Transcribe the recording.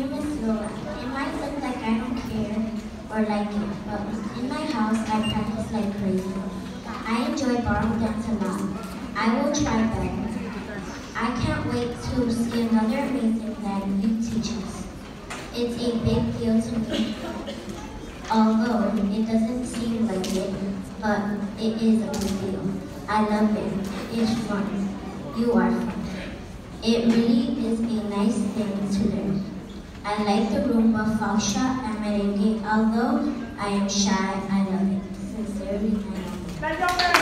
It might look like I don't care or like it, but in my house I practice like crazy. I enjoy ballroom dance a lot. I will try better. I can't wait to see another amazing that you teach us. It's a big deal to me. Although it doesn't seem like it, but it is a big deal. I love it. It's fun. You are fun. It really is a nice thing to learn. I like the rumba, foxtrot, and merengue. Although I am shy, I love it. Sincerely, I love it.